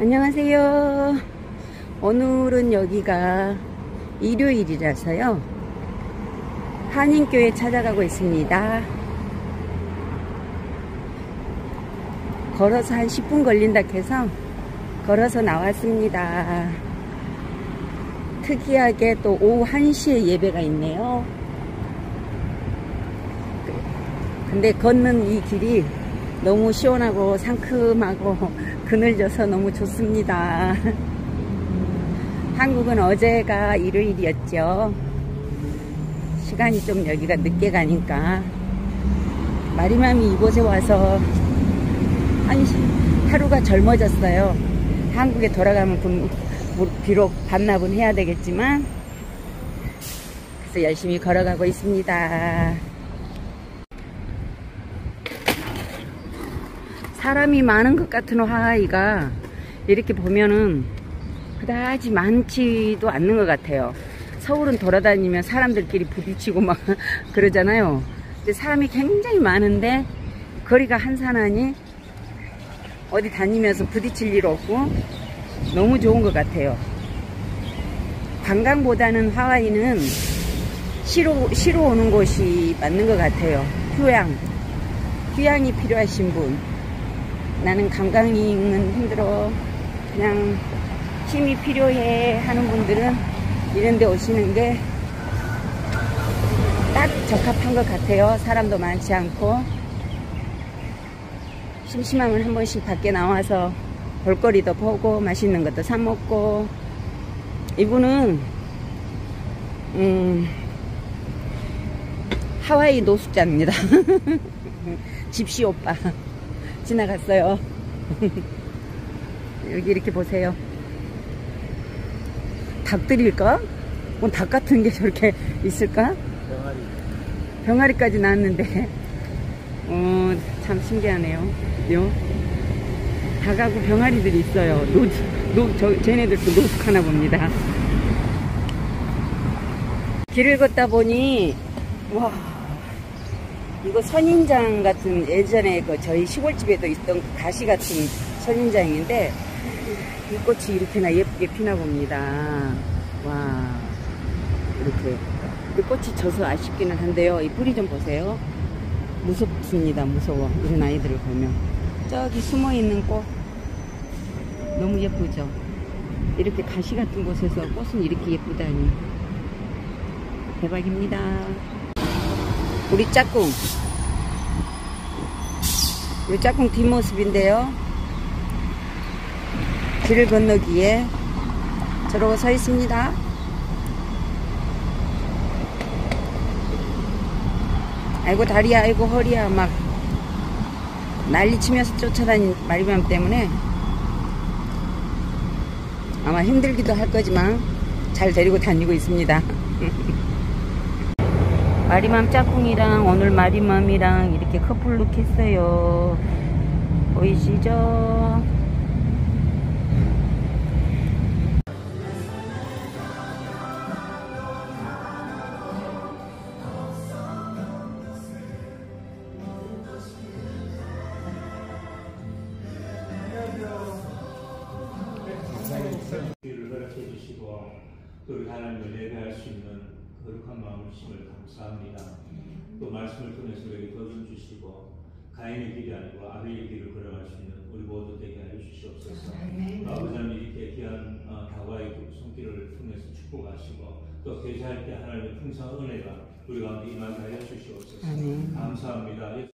안녕하세요. 오늘은 여기가 일요일이라서요. 한인교회 찾아가고 있습니다. 걸어서 한 10분 걸린다 해서 걸어서 나왔습니다. 특이하게 또 오후 1시에 예배가 있네요. 근데 걷는 이 길이 너무 시원하고 상큼하고 그늘져서 너무 좋습니다. 한국은 어제가 일요일이었죠. 시간이 좀 여기가 늦게 가니까 마리맘이 이곳에 와서 한 하루가 젊어졌어요. 한국에 돌아가면 뭐 비록 반납은 해야 되겠지만 그래서 열심히 걸어가고 있습니다. 사람이 많은 것 같은 하와이가 이렇게 보면은 그다지 많지도 않는 것 같아요. 서울은 돌아다니면 사람들끼리 부딪히고 막 그러잖아요. 근데 사람이 굉장히 많은데 거리가 한산하니 어디 다니면서 부딪힐 일 없고 너무 좋은 것 같아요. 관광보다는 하와이는 쉬러, 쉬러 오는 곳이 맞는 것 같아요. 휴양. 휴양이 필요하신 분. 나는 관광이는 힘들어. 그냥 힘이 필요해 하는 분들은 이런 데 오시는 게 딱 적합한 것 같아요. 사람도 많지 않고. 심심하면 한 번씩 밖에 나와서 볼거리도 보고 맛있는 것도 사 먹고 이분은 음 하와이 노숙자입니다. 집시 오빠 지나갔어요. 여기 이렇게 보세요. 닭들일까? 뭐 닭 같은 게 저렇게 있을까? 병아리. 병아리까지 나왔는데, 어, 참 신기하네요. 요. 닭하고 병아리들이 있어요. 노, 노, 저, 쟤네들도 노숙하나 봅니다. 길을 걷다 보니, 와, 이거 선인장 같은 예전에 그 저희 시골집에도 있던 가시 같은 선인장인데 이 꽃이 이렇게나 예쁘게 피나 봅니다. 와 이렇게 이 꽃이 져서 아쉽기는 한데요. 이 뿌리 좀 보세요. 무섭습니다. 무서워. 이런 아이들을 보면 저기 숨어 있는 꽃 너무 예쁘죠. 이렇게 가시 같은 곳에서 꽃은 이렇게 예쁘다니 대박입니다. 우리 짝꿍. 우리 짝꿍 뒷모습인데요. 길을 건너기에 저러고 서 있습니다. 아이고 다리야 아이고 허리야 막 난리치면서 쫓아다닌 마리맘 때문에 아마 힘들기도 할 거지만 잘 데리고 다니고 있습니다 마리맘 짝꿍이랑 오늘 마리맘이랑 이렇게 커플룩 했어요. 보이시죠? 주시고 또 우리 하나님을 예배할 수 있는 거룩한 마음을 심을 감사합니다. 또 말씀을 통해서 우리에게 도전 주시고 가인의 길이 아니고 아비의 길을 걸어갈 수 있는 우리 모두 되게 하여 주시옵소서. 아버지 하나님 이렇게 귀한 어, 다과의 손길을 통해서 축복하시고 또 계좌할 때 하나님의 풍성한 은혜가 우리 가운데 임하게 하여 주시옵소서. 아멘. 감사합니다.